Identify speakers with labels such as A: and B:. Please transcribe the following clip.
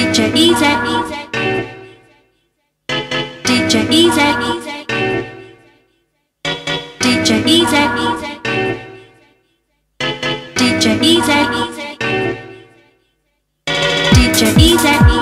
A: DJ Easy. DJ Easy. DJ Easy. DJ Easy. DJ Easy.